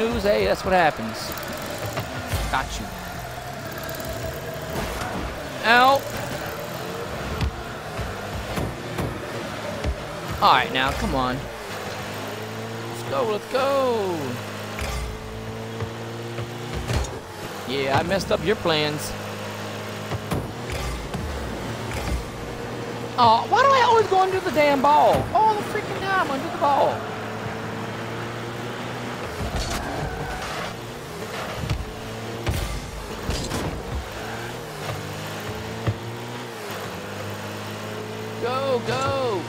news, hey, that's what happens. Got you. Ow. Alright, now, come on. Let's go, let's go. Yeah, I messed up your plans. Oh, why do I always go under the damn ball? All the freaking time under the ball. Go, go.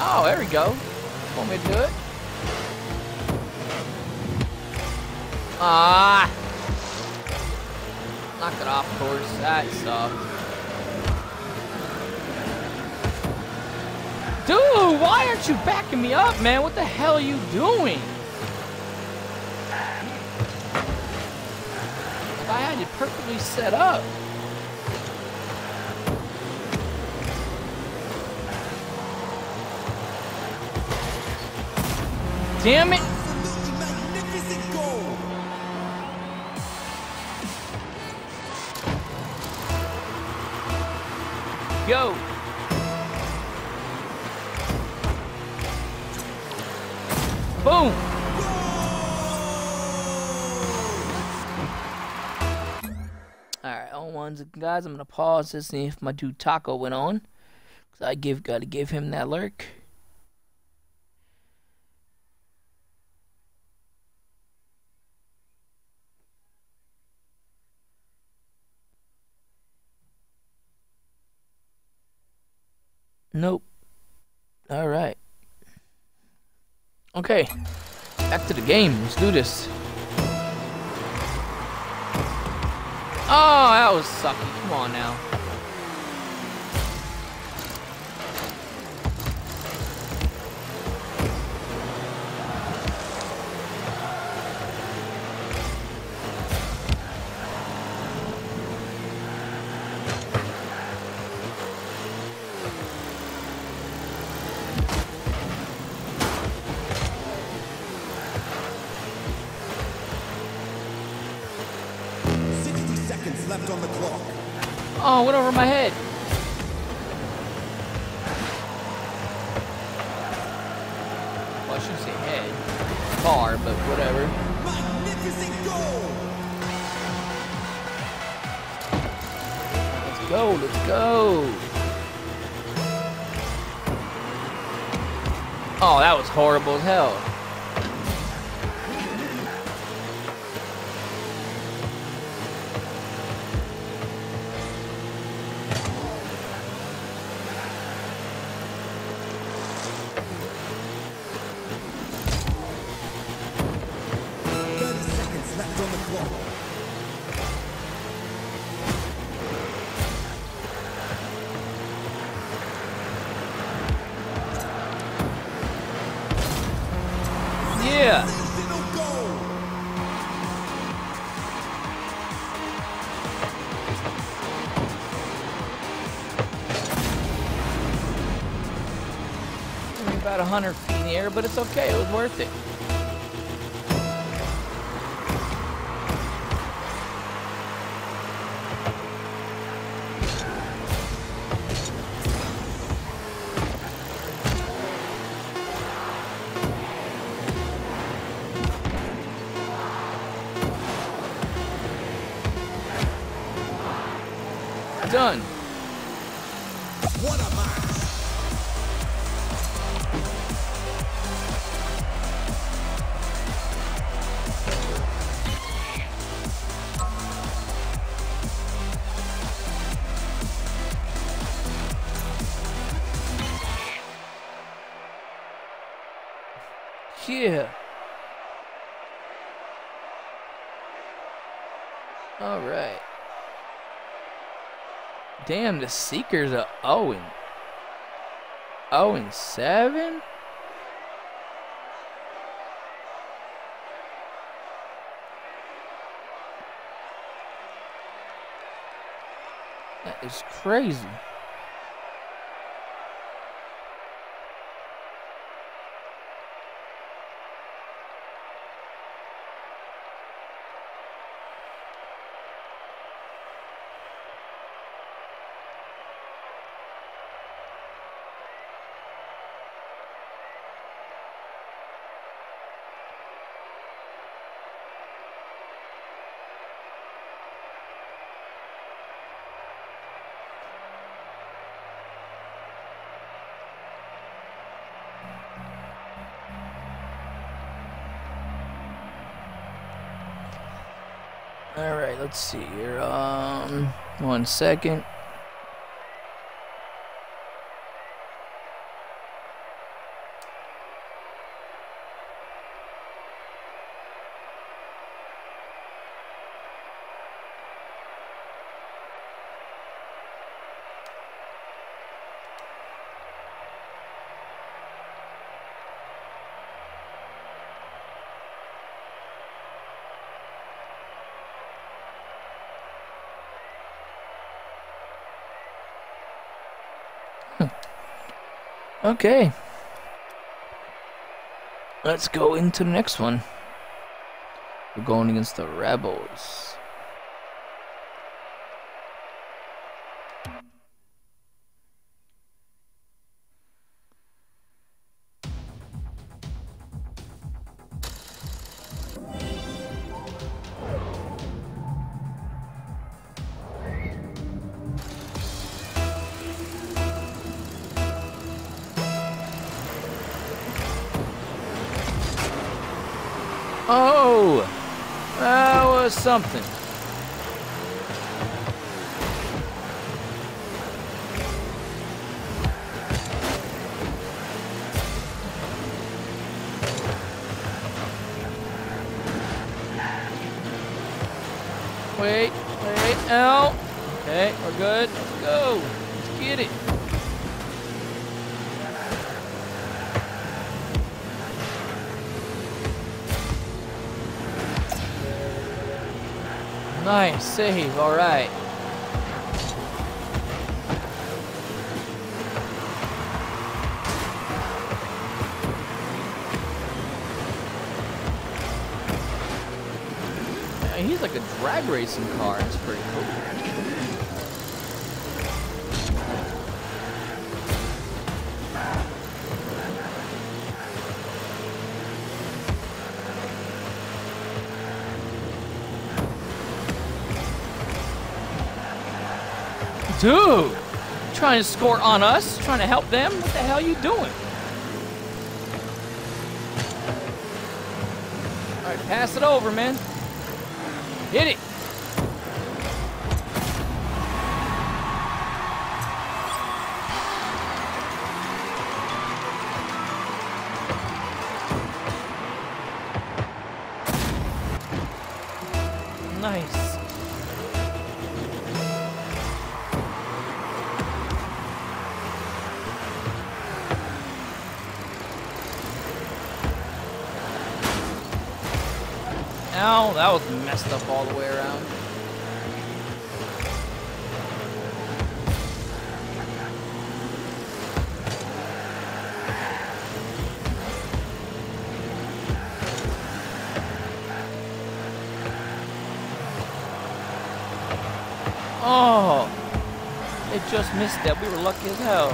Oh, there we go. Want me to do it? Ah. Knock it off, of course. That sucked. Dude, why aren't you backing me up, man? What the hell are you doing? If I had it perfectly set up. Damn it! Go! Boom! Alright, on oh, ones guys, I'm gonna pause to see if my dude Taco went on. Cause I give gotta give him that lurk. Nope. All right. Okay. Back to the game. Let's do this. Oh, that was sucky. Come on now. Oh, went over my head. Well, I shouldn't say head. Bar, but whatever. Magnificent goal! Let's go, let's go. Oh, that was horrible as hell. About 100 feet in the air, but it's okay. It was worth it. Damn, the Seekers are 0 and 0 and 7. That is crazy. All right, let's see here. Um, one second. Okay. Let's go into the next one. We're going against the Rebels. Yeah, He's like a drag racing car. It's pretty cool. Dude! Trying to score on us? Trying to help them? What the hell are you doing? Alright, pass it over, man. Hell.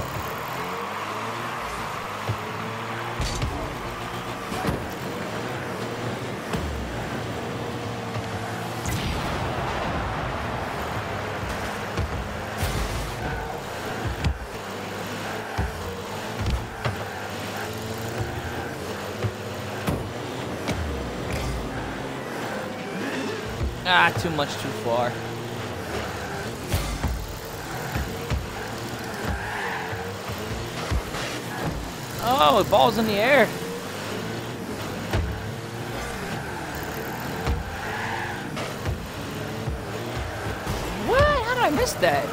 Ah, too much too far. Oh, it ball's in the air. What? How did I miss that?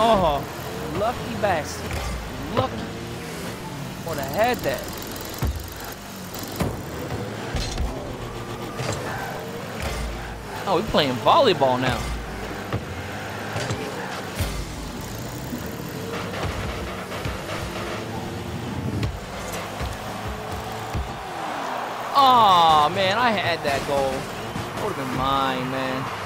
Oh, lucky bastard. Had that. Oh, we're playing volleyball now. Oh man, I had that goal. Would have been mine, man.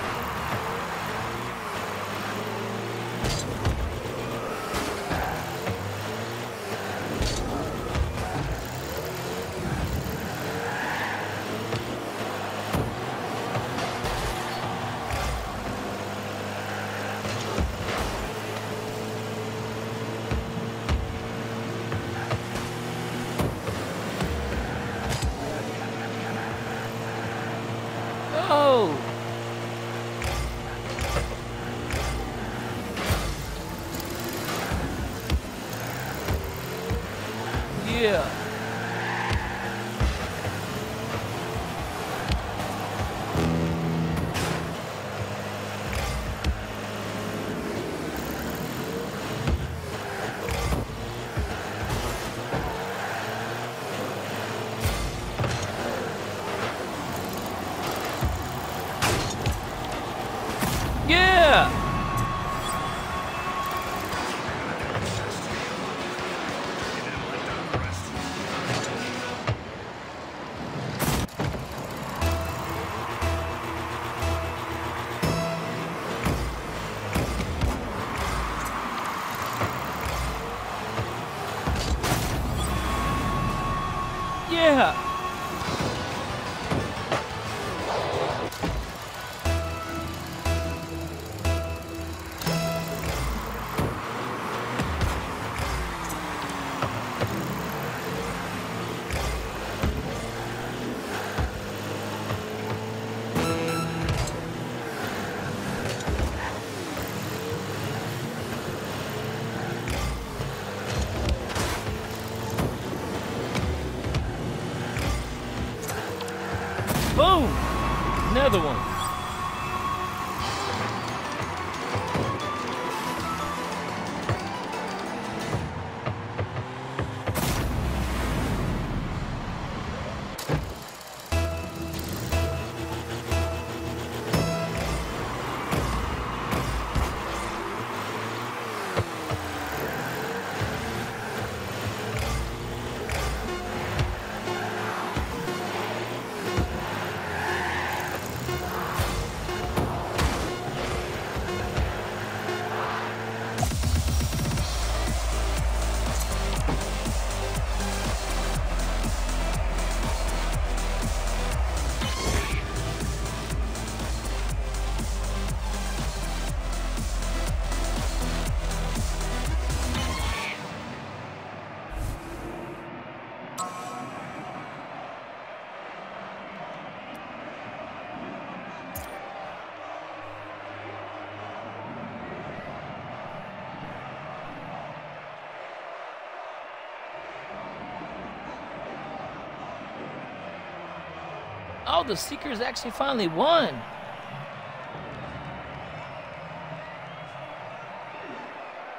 Oh, the Seekers actually finally won.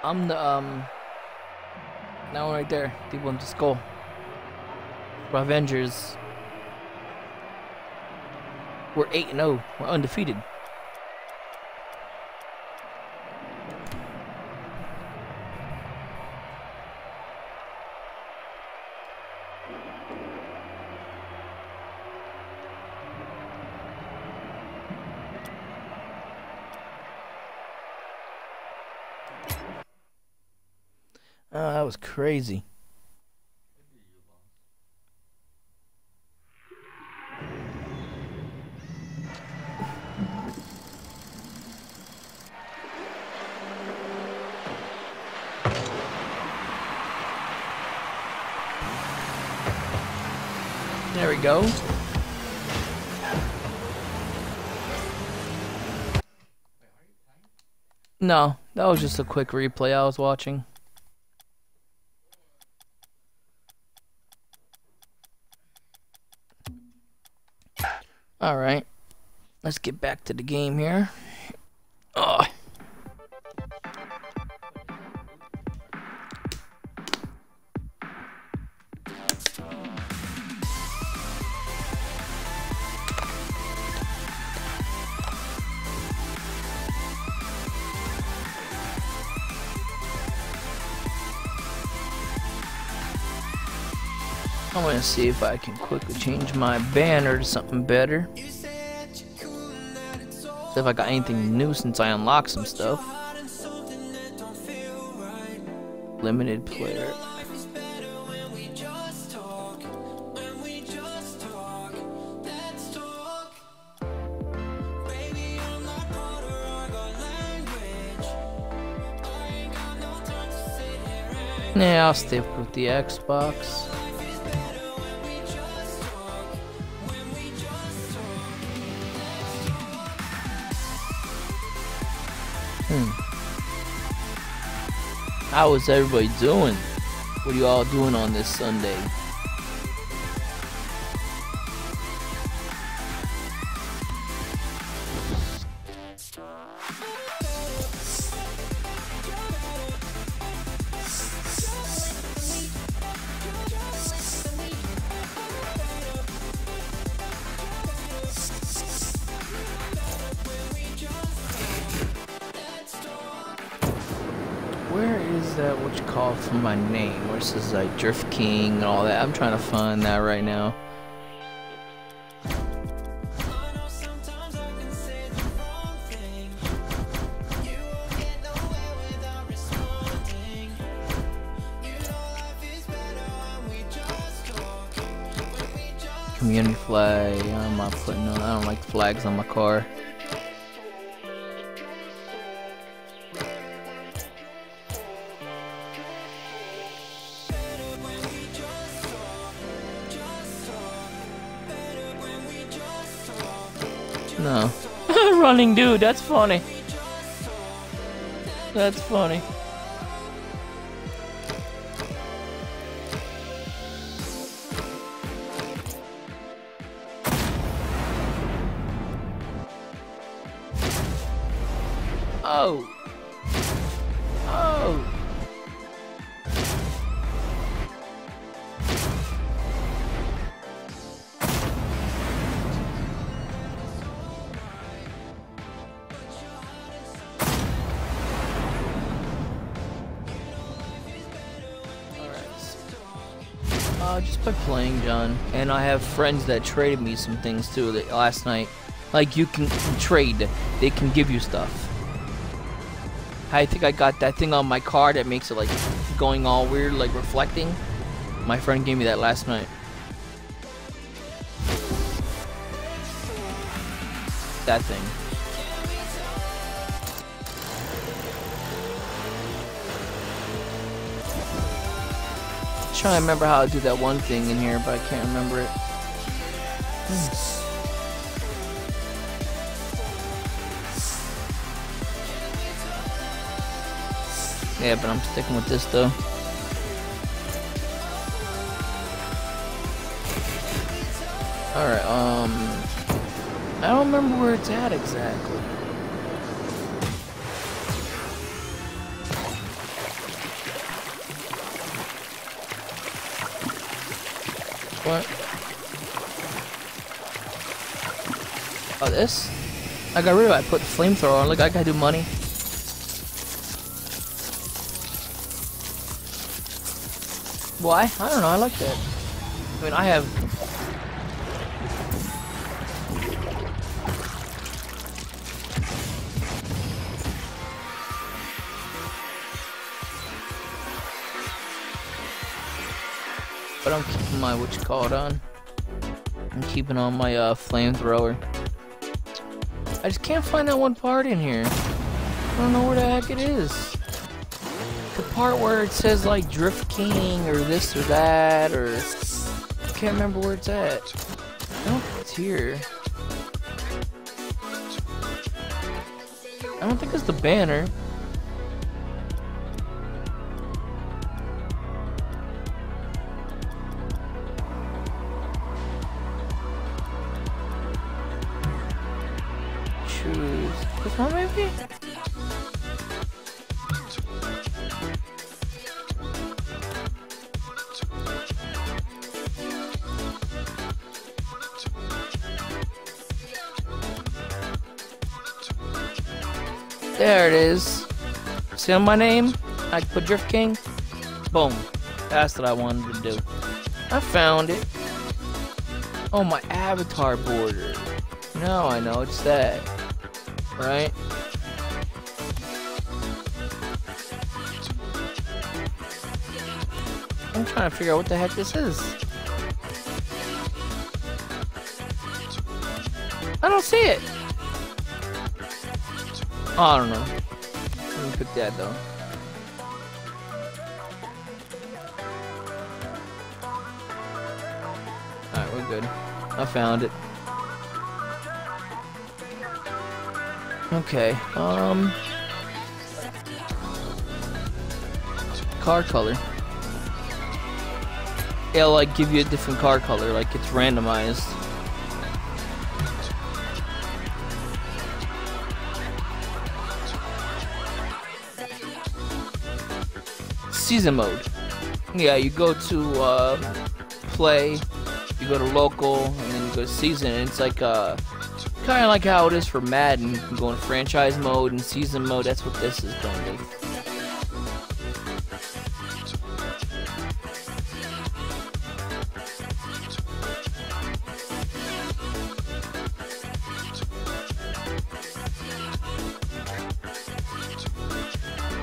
I'm the um. That one right there. The one to skull. Avengers. We're eight and zero. We're undefeated. Oh, that was crazy. There we go. No, that was just a quick replay I was watching. All right, let's get back to the game here. Oh. I'm gonna see if I can quickly change my banner to something better. If I got anything new since I unlocked some stuff. Limited player. Yeah, I'll stick with the Xbox. How is everybody doing? What are you all doing on this Sunday? Like Drift King and all that? I'm trying to find that right now. Community flag. I'm not putting. I don't like flags on my car. Running dude, that's funny. That's funny. Oh. Just by playing, John. And I have friends that traded me some things too that last night. Like you can trade, they can give you stuff. I think I got that thing on my car that makes it like going all weird, like reflecting. My friend gave me that last night. That thing. Trying to remember how to do that one thing in here, but I can't remember it. Hmm. Yeah, but I'm sticking with this though. Alright, um... I don't remember where it's at exactly. Oh, this? I got rid of it. I put flamethrower on. Look, I gotta do money. Why? I don't know. I like that. I mean, I have. But I'm keeping my what you call it on. I'm keeping on my uh, flamethrower. I just can't find that one part in here. I don't know where the heck it is. The part where it says like Drift King or this or that or I can't remember where it's at. I don't think it's here. I don't think it's the banner. See my name? I put Drift King. Boom. That's what I wanted to do. I found it. Oh, my avatar border. Now I know it's that. Right? I'm trying to figure out what the heck this is. I don't see it. I don't know. Put that though. Alright, we're good. I found it. Okay, um... Car color. It'll like give you a different car color, like it's randomized. Season mode. Yeah, you go to uh, play, you go to local, and then you go to season, and it's like uh, kind of like how it is for Madden. You go in franchise mode and season mode. That's what this is going to be.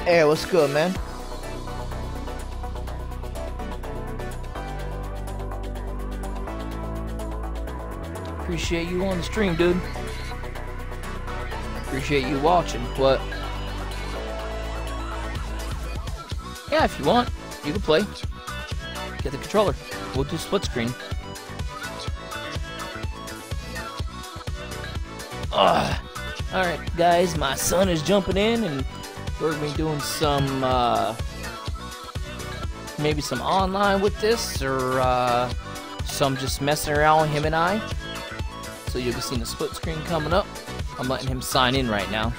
Hey, what's good, man? Appreciate you on the stream, dude. Appreciate you watching. but Yeah, if you want, you can play. Get the controller. We'll do split screen. Ugh. Alright, guys, my son is jumping in and we're gonna be doing some, uh, maybe some online with this or, uh, some just messing around with him and I. So you'll be seeing a split screen coming up. I'm letting him sign in right now.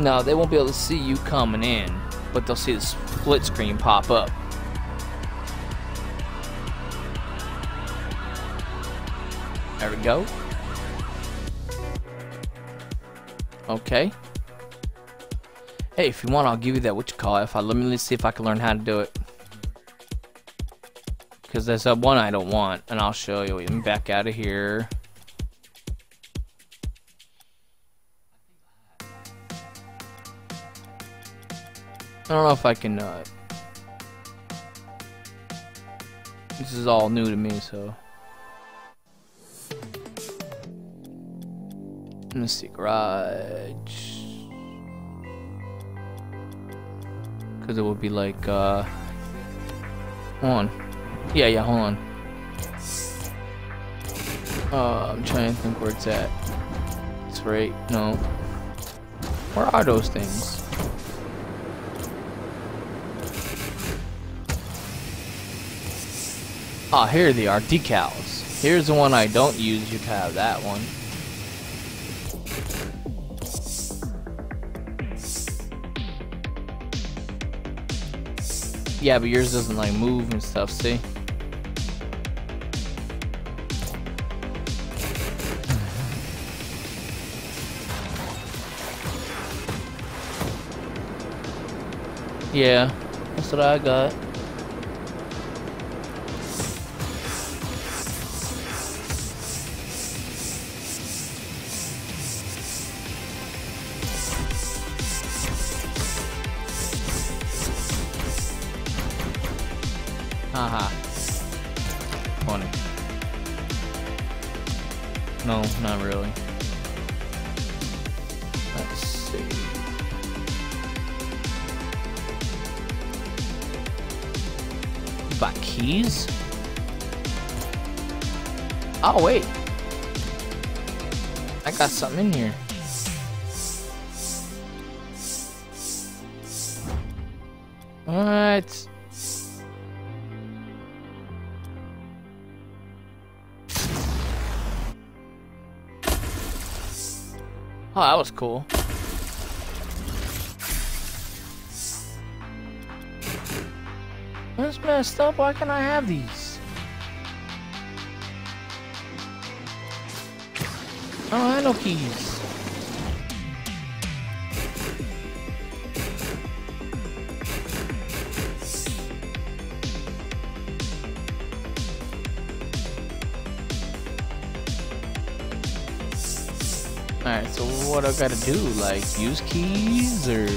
No, they won't be able to see you coming in, but they'll see the split screen pop up. There we go. Okay. Hey, if you want, I'll give you that what you call it. If I let me see if I can learn how to do it. Because there's that one I don't want, and I'll show you. Let me back out of here. I don't know if I can. Uh, this is all new to me, so. Let's see, garage. It would be like, uh. Hold on. Yeah, yeah, hold on. Uh, I'm trying to think where it's at. It's right. No. Where are those things? Ah, here they are, decals. Here's the one I don't use, you have that one. Yeah, but yours doesn't like move and stuff, see? Yeah, that's what I got. Cool. That's messed up. Why can't I have these? Oh, I don't have no keys. So what I gotta do? Like, use keys or.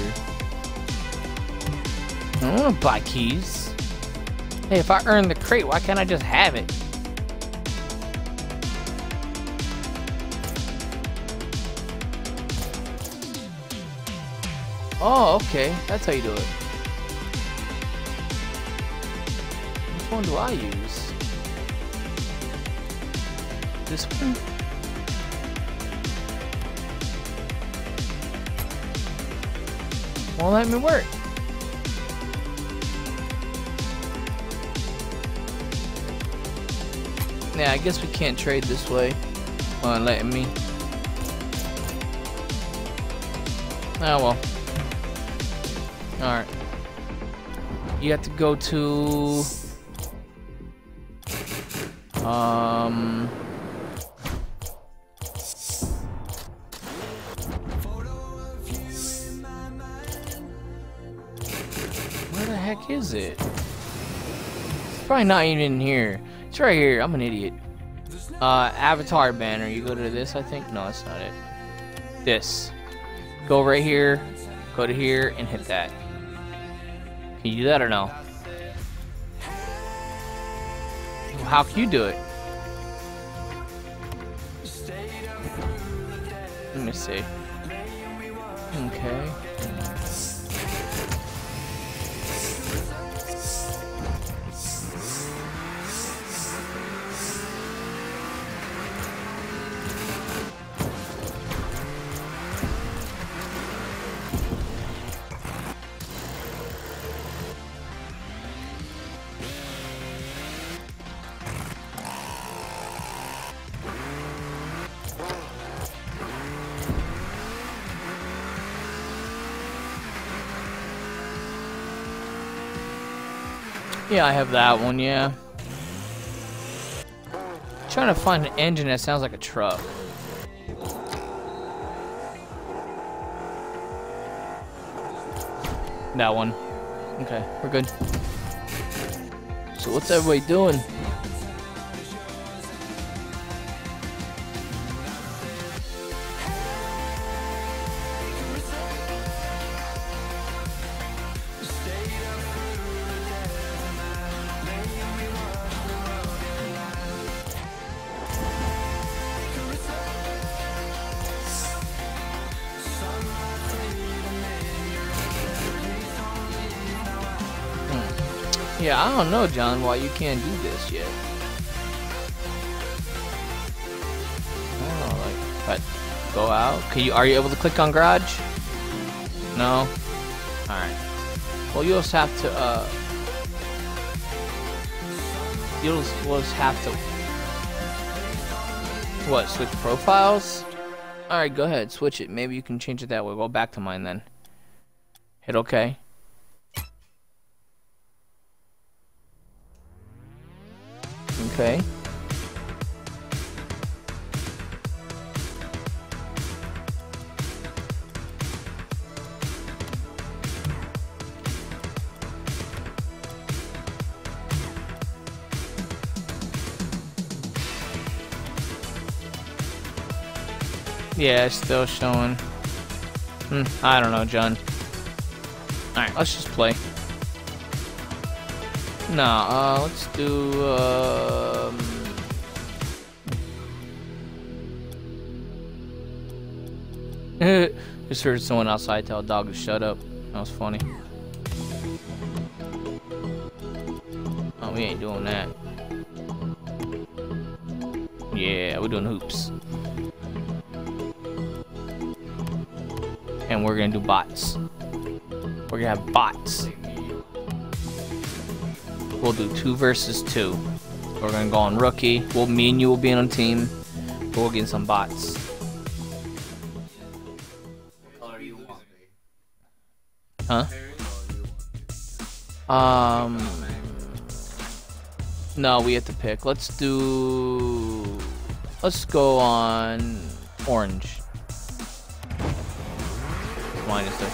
I don't wanna buy keys. Hey, if I earn the crate, why can't I just have it? Oh, okay. That's how you do it. Which one do I use? This one? Won't let me work. Yeah, I guess we can't trade this way. Well, letting me. Oh well. Alright. You have to go to... Um... probably not even here. It's right here. I'm an idiot. Uh, avatar banner. You go to this, I think? No, that's not it. This. Go right here, go to here, and hit that. Can you do that or no? How can you do it? Let me see. Okay. Yeah, I have that one, yeah. trying to find an engine that sounds like a truck. That one. Okay, we're good. So what's everybody doing? Don't know, John, why you can't do this yet. I don't know, like, but go out. Can you? Are you able to click on garage? No. All right. Well, you'll just have to. Uh, you'll will just have to. What? Switch profiles? All right, go ahead. Switch it. Maybe you can change it that way. Go back to mine then. Hit OK. Okay. Yeah, it's still showing. Hmm, I don't know, John. Alright, let's just play. Nah, uh, let's do, um... Just heard someone outside tell a dog to shut up. That was funny. Oh, we ain't doing that. Yeah, we're doing hoops. And we're gonna do bots. We're gonna have bots. We'll do two versus two. We're gonna go on rookie. We'll me and you will be on a team. We'll get some bots. Huh? Um. No, we have to pick. Let's do. Let's go on orange. Minus the.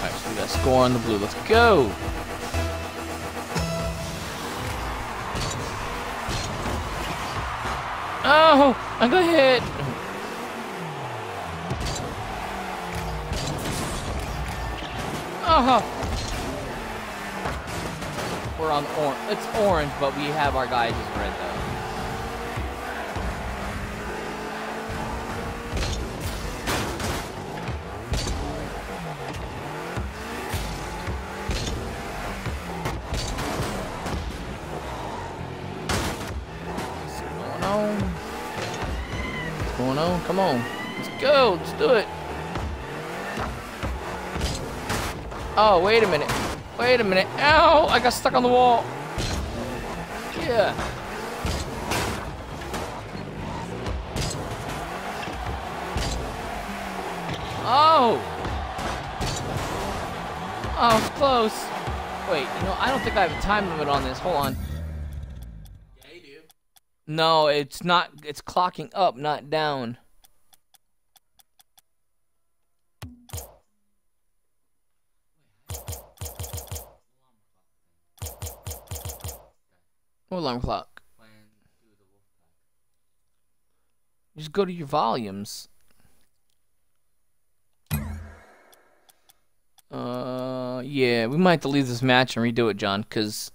Alright, so we got score on the blue. Let's go! Oh, I got hit. Oh. We're on orange. It's orange, but we have our guys as red though. What's going on? Come on. Let's go. Let's do it. Oh, wait a minute. Wait a minute. Ow! I got stuck on the wall. Yeah. Oh! Oh, close. Wait, you know, I don't think I have a time limit on this. Hold on. No, it's not. It's clocking up, not down. What alarm clock? Just go to your volumes. Uh, yeah, we might have to leave this match and redo it, John, because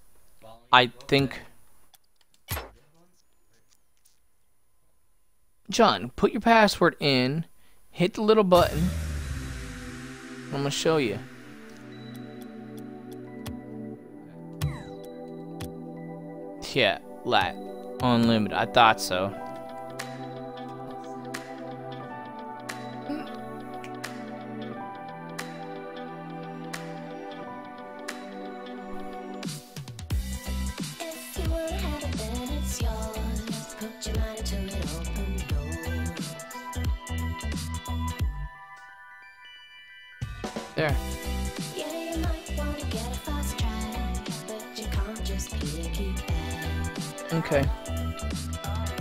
I think. John, put your password in, hit the little button. I'm gonna show you. Yeah, lat. Unlimited. I thought so.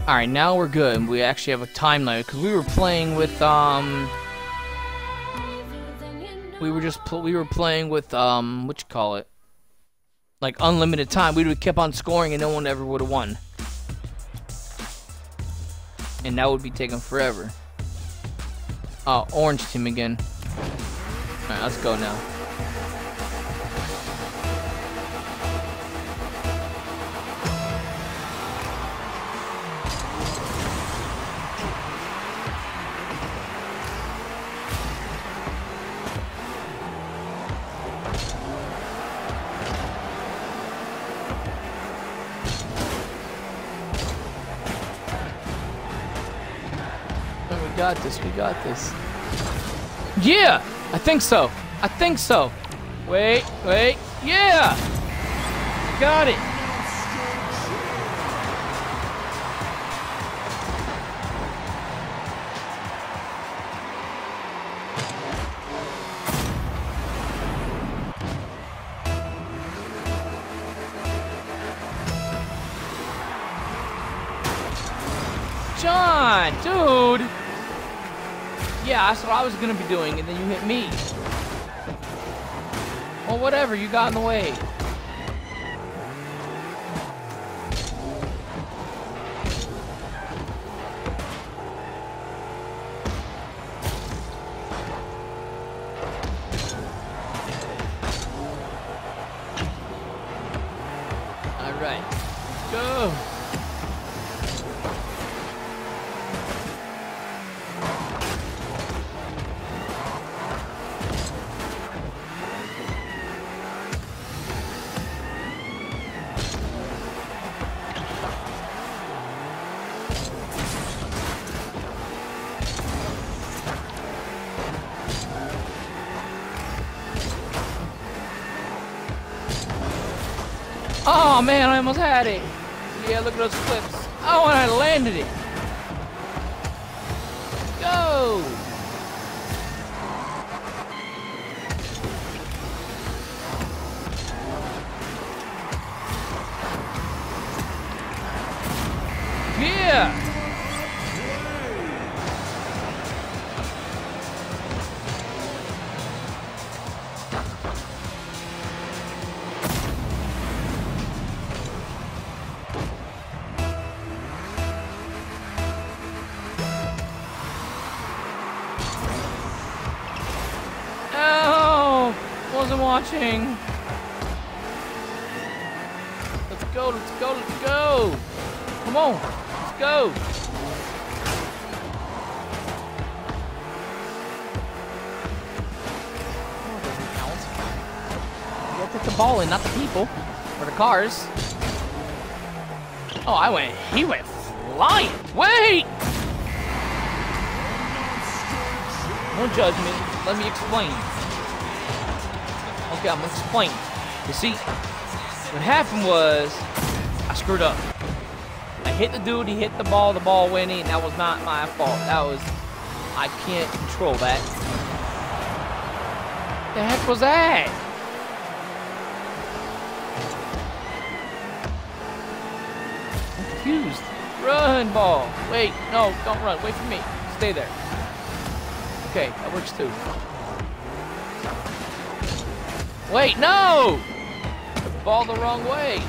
Alright, now we're good. We actually have a time limit because we were playing with, um. We were just we were playing with um what you call it, like unlimited time. We would have kept on scoring and no one ever would have won, and that would be taking forever. Oh, orange team again. All right, let's go now. Got this. Yeah, I think so. I think so. Wait, wait. Yeah, got it. Gonna be doing, and then you hit me. Well, whatever, you got in the way. Oh man, I almost had it. Yeah, look at those flips. Oh, and I landed it. Go. Cars. Oh, I went, he went flying. Wait! Judge me. Let me explain. Okay, I'm gonna explain. You see, what happened was I screwed up. I hit the dude, he hit the ball, the ball went in. That was not my fault. That was I can't control that. The heck was that? Ball. Wait, no, don't run. Wait for me. Stay there. Okay, that works too. Wait, no! Ball the wrong way.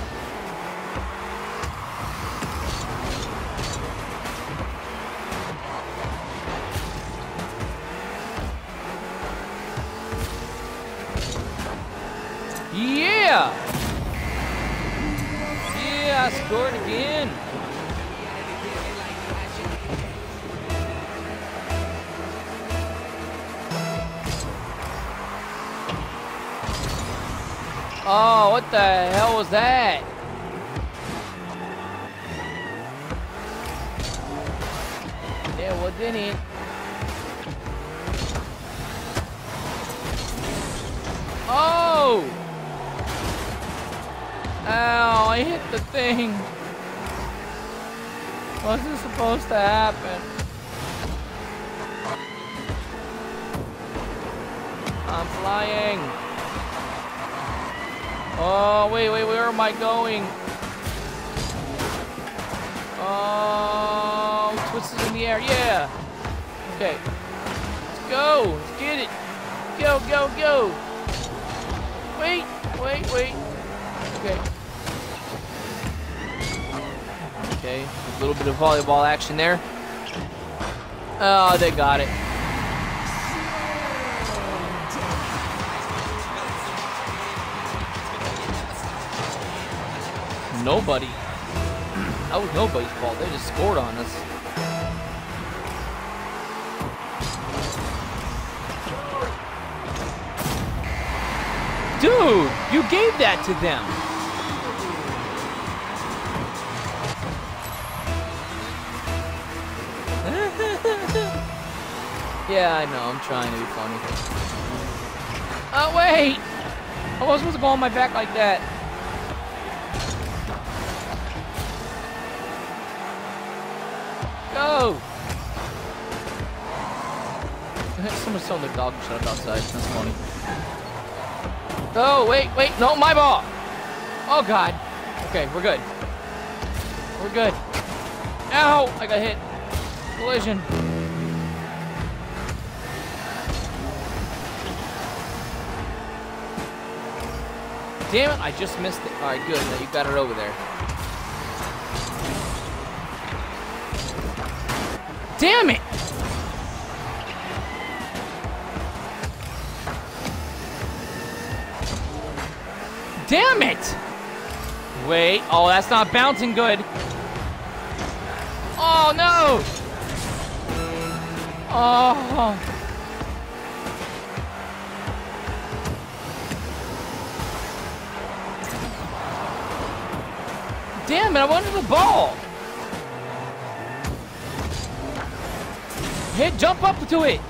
Volleyball action there. Oh, they got it. Nobody. That was nobody's fault. They just scored on us. Dude, you gave that to them. Yeah, I know. I'm trying to be funny. Oh, wait. I wasn't supposed to go on my back like that. Go! Someone's telling their dog shut up outside. That's funny. Oh, wait, wait. No, my ball. Oh, God. Okay, we're good. We're good. Ow! I got hit. Collision. Damn it, I just missed it. Alright, good. Now you got it over there. Damn it! Damn it! Wait. Oh, that's not bouncing good. Oh, no! Oh. Damn it, I wanted the ball. Hit, jump up to it.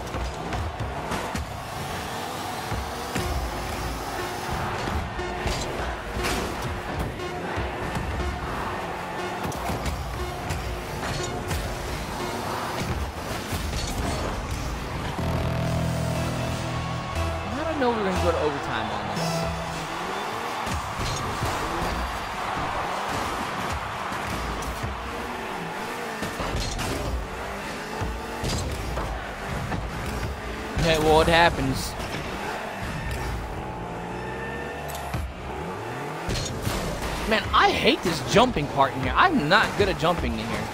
Jumping part in here. I'm not good at jumping in here.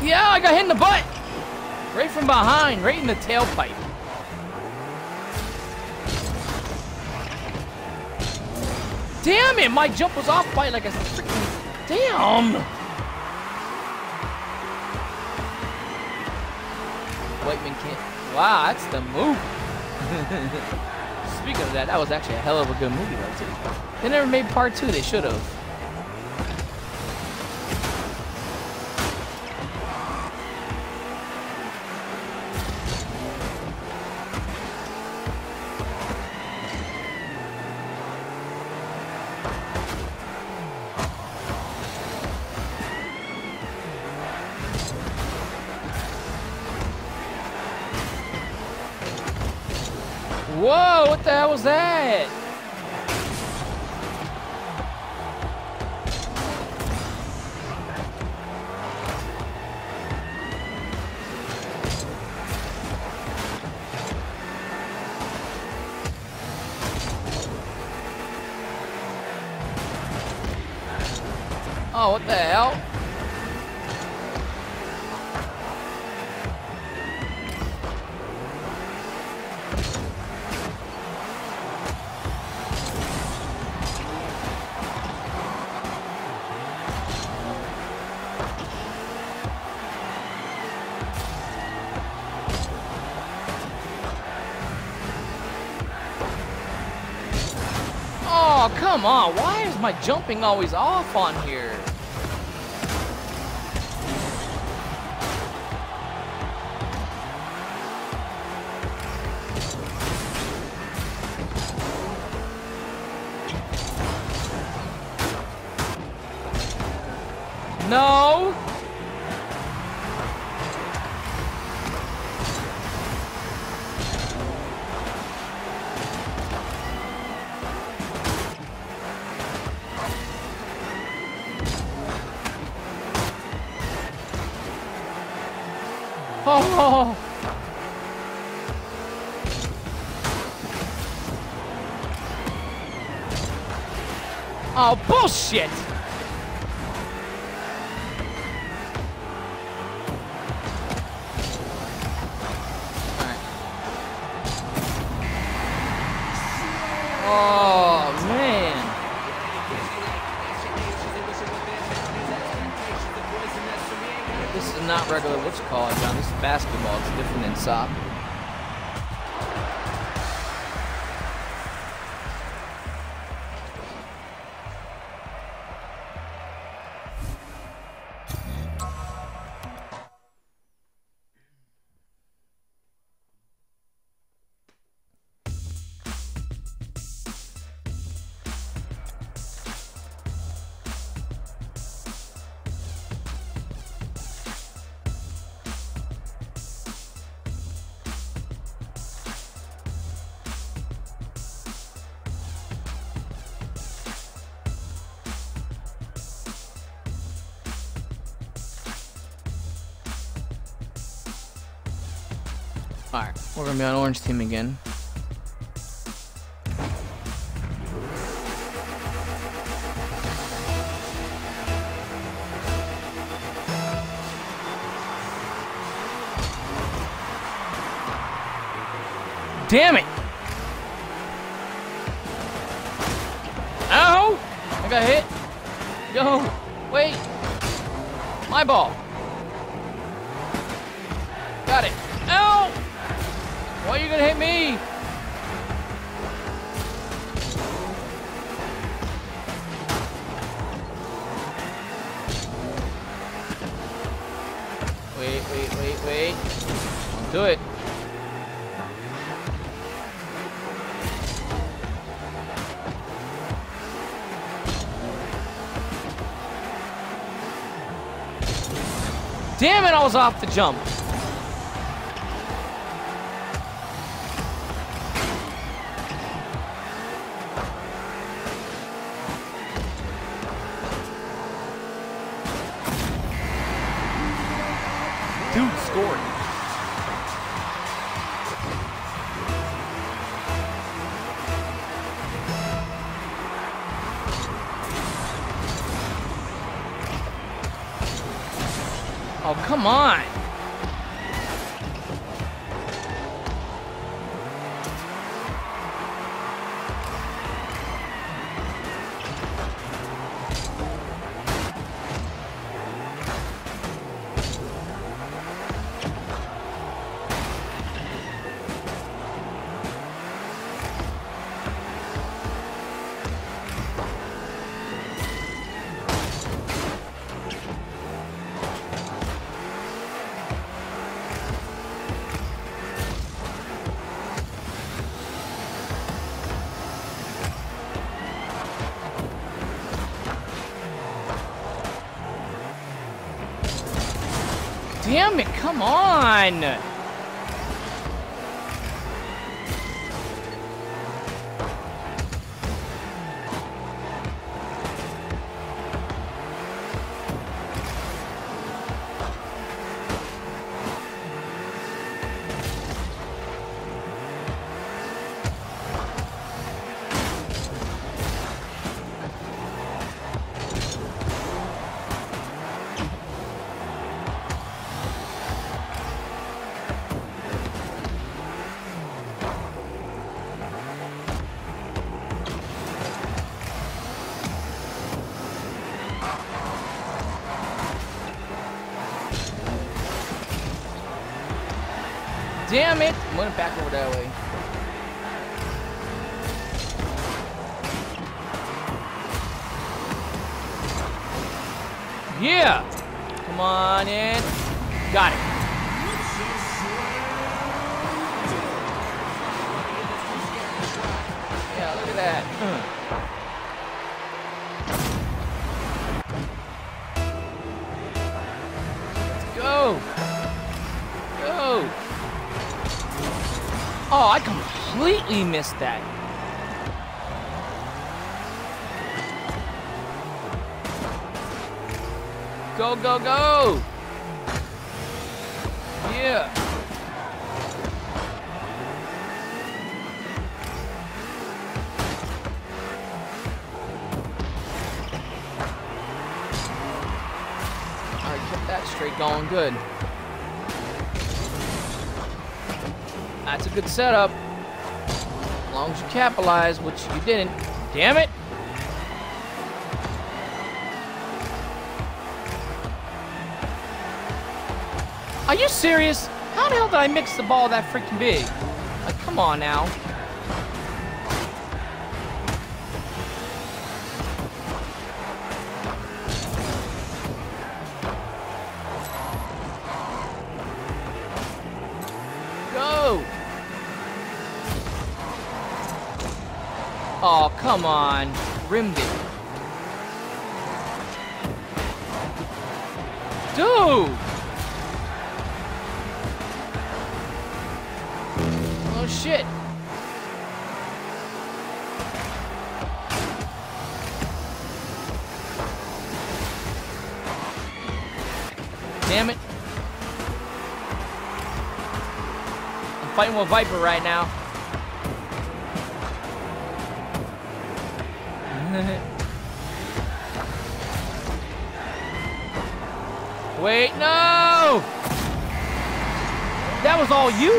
Yeah, I got hit in the butt. Right from behind, right in the tailpipe. Damn it, my jump was off by like a freaking... Damn! White Men can't... Wow, that's the move. Speaking of that, that was actually a hell of a good movie, though, too. They never made part two. They should have. My jumping always off on here? No. Oh, we're gonna be on orange team again. Damn it! Ow! I got hit. Yo, wait. My ball. You gonna hit me? Wait, wait, wait, wait. Don't do it. Damn it, I was off the jump. Damn it, come on! Back over that way. Missed that. Go, go, go! Yeah. Going. Good. That's a good setup. Long as you capitalize, which you didn't. Damn it! Are you serious? How the hell did I mix the ball that freaking big? Like, come on now. Come on. Rimmed. Dude! Oh, shit. Damn it. I'm fighting with Viper right now. Wait, no! That was all you!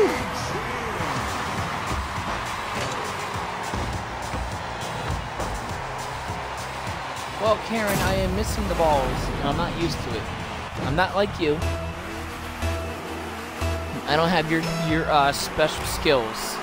Well, Karen, I am missing the balls, and I'm not used to it. I'm not like you. I don't have your your uh, special skills.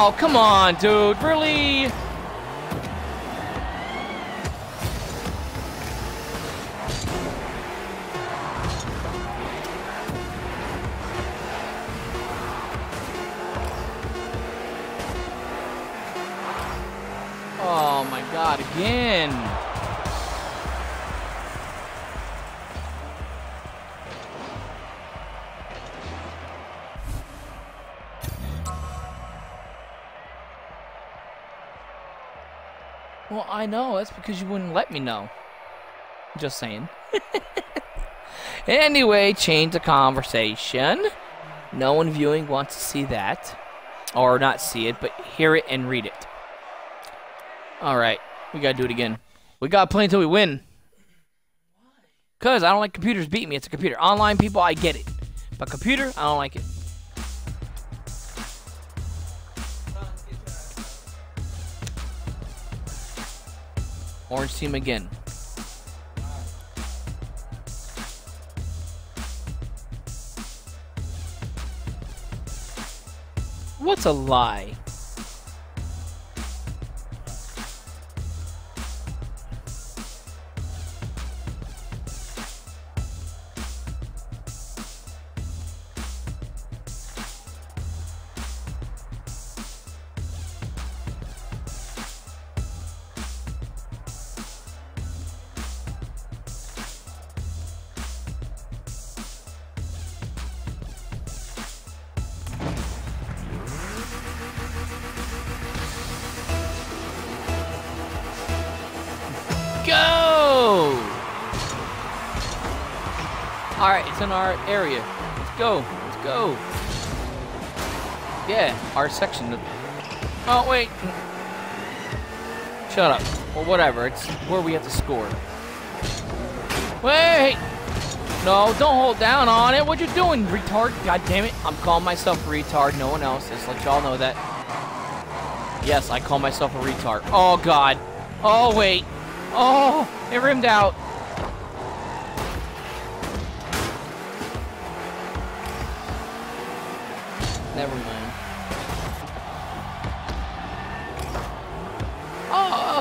Oh, come on, dude. Really? Oh my god, again. I know. That's because you wouldn't let me know. Just saying. anyway, change the conversation. No one viewing wants to see that. Or not see it, but hear it and read it. Alright, we gotta do it again. We gotta play until we win. Cause I don't like computers beating me. It's a computer. Online people, I get it. But computer, I don't like it. Orange team again. What's a lie? In our area. Let's go. Let's go. Yeah, our section. Oh wait. Shut up. Well, whatever. It's where we have to score. Wait. No, don't hold down on it. What you doing, retard? God damn it. I'm calling myself retard. No one else. Just let y'all know that. Yes, I call myself a retard. Oh, God. Oh, wait. Oh, it rimmed out.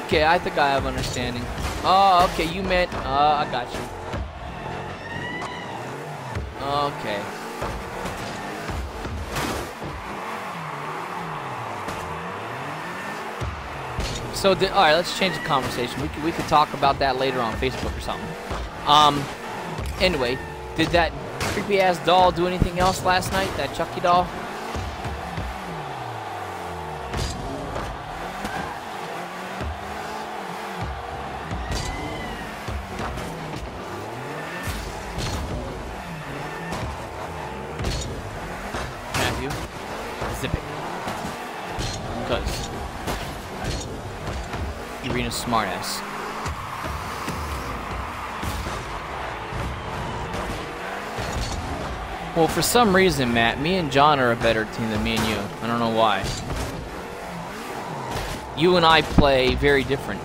Okay. I think I have understanding. Oh, okay. You meant. Uh, I got you. Okay. So, di- all right, let's change the conversation. We could, we could talk about that later on Facebook or something. Um, anyway, did that creepy ass doll do anything else last night? That Chucky doll? Well, for some reason, Matt, me and John are a better team than me and you. I don't know why. You and I play very different.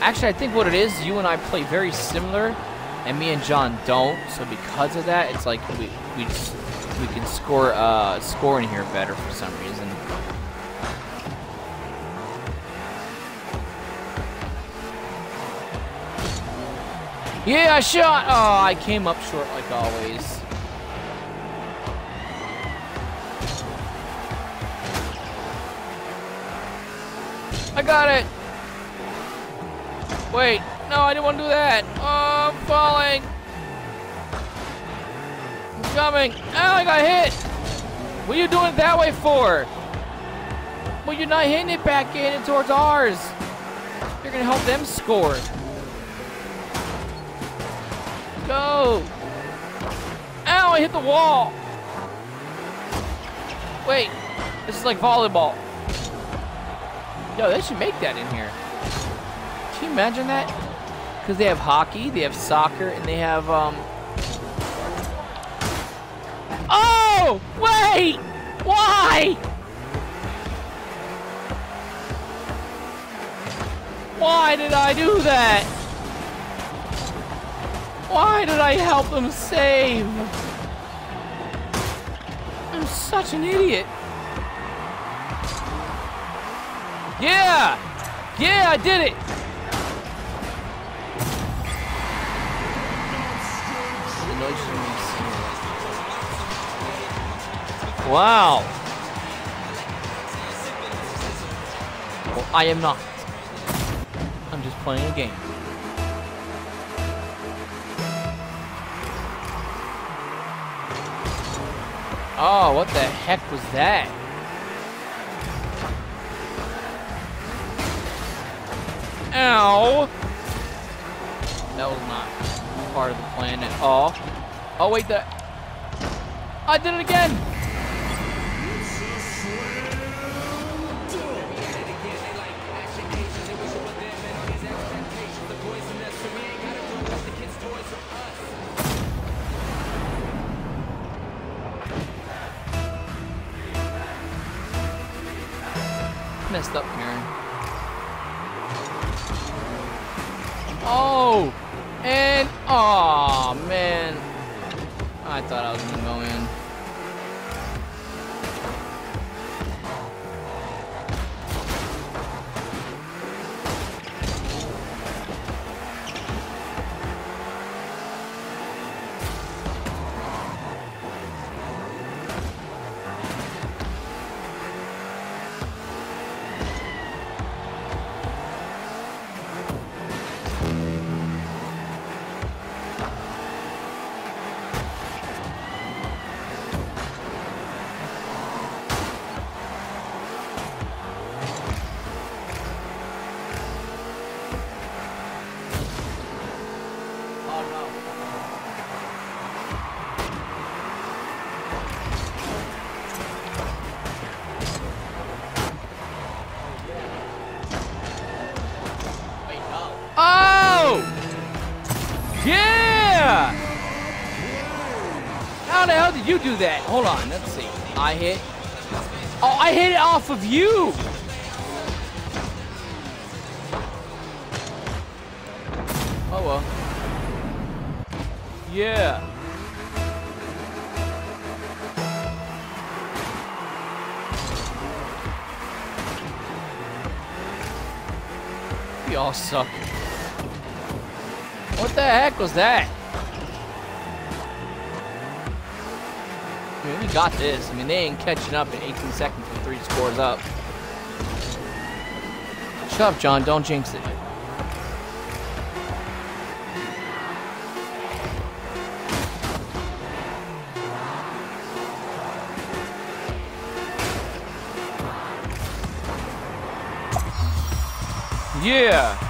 Actually, I think what it is, you and I play very similar, and me and John don't. So because of that, it's like we we just, we can score uh score in here better for some reason. Yeah, I shot. Oh, I came up short like always. I got it. Wait, no, I didn't want to do that. Oh, I'm falling. I'm coming. Oh, I got hit. What are you doing that way for? Well, you're not hitting it back in and towards ours. You're gonna help them score. Go. Ow, I hit the wall. Wait, this is like volleyball. Yo, they should make that in here. Can you imagine that? Because they have hockey, they have soccer, and they have, um... Oh! Wait! Why? Why did I do that? Why did I help them save? I'm such an idiot. Yeah! Yeah, I did it! Wow. Well, I am not. I'm just playing a game. Oh, what the heck was that? Ow! That was not part of the plan at all. Oh, wait, that... I did it again! Messed up, Karen. Oh! And... oh man. I thought I was gonna go off of you. Oh well. Yeah. We all suck. What the heck was that? We got this. I mean, they ain't catching up in 18 seconds scores up. Shut up, John. Don't jinx it. Yeah.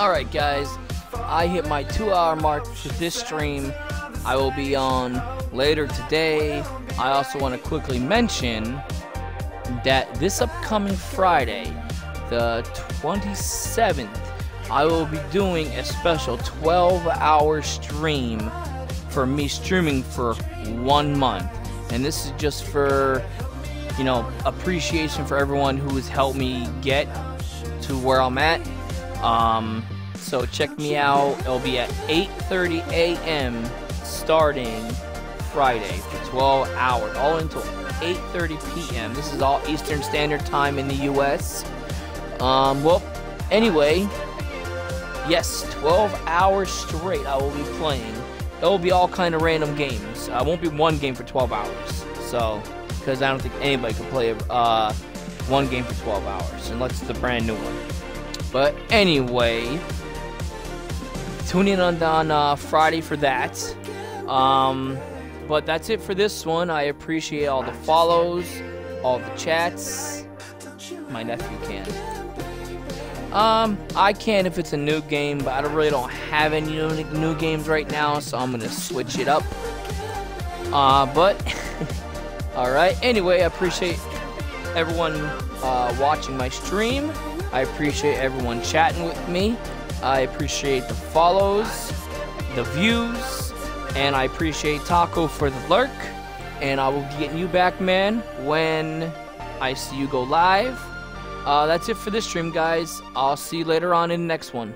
Take a All right, guys. I hit my two-hour mark for this stream. I will be on later today. I also want to quickly mention that this upcoming Friday, the 27th, I will be doing a special 12-hour stream for me streaming for one month, and this is just for you know appreciation for everyone who has helped me get to where I'm at. Um, so check me out. It'll be at 8:30 a.m. starting Friday for 12 hours, all until 8:30 p.m. This is all Eastern Standard Time in the U.S. Um, well, anyway, yes, 12 hours straight I will be playing. It will be all kind of random games. I won't be one game for 12 hours. So, because I don't think anybody can play uh, one game for 12 hours unless it's a brand new one. But anyway, tune in on, on uh, Friday for that. Um, but that's it for this one. I appreciate all the follows, all the chats. My nephew can. Um, I can if it's a new game, but I really don't have any new, new games right now, so I'm gonna switch it up. Uh, but all right. Anyway, I appreciate everyone uh, watching my stream. I appreciate everyone chatting with me. I appreciate the follows, the views, and I appreciate Taco for the lurk. And I will be getting you back, man, when I see you go live. Uh, that's it for this stream, guys. I'll see you later on in the next one.